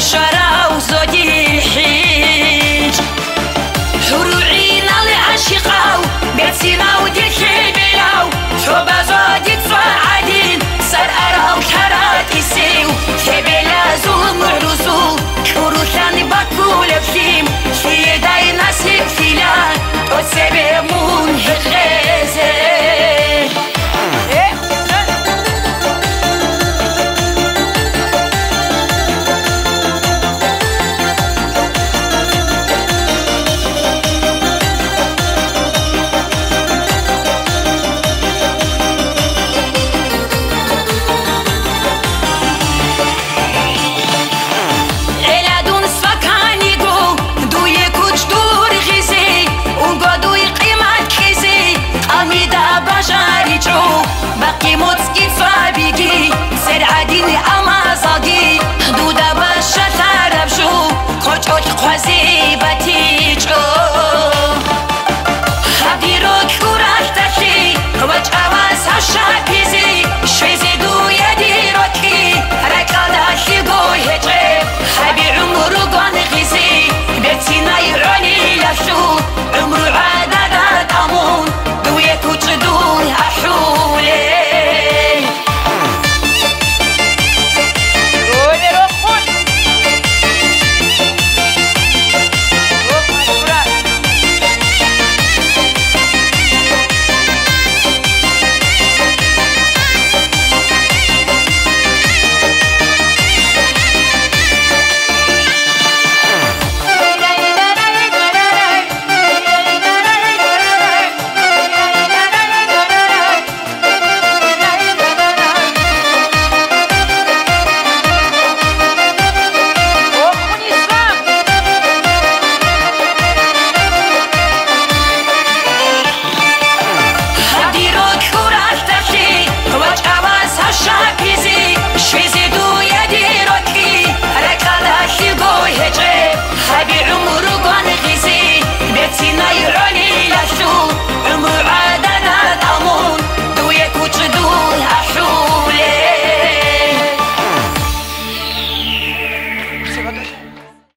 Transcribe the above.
shut up.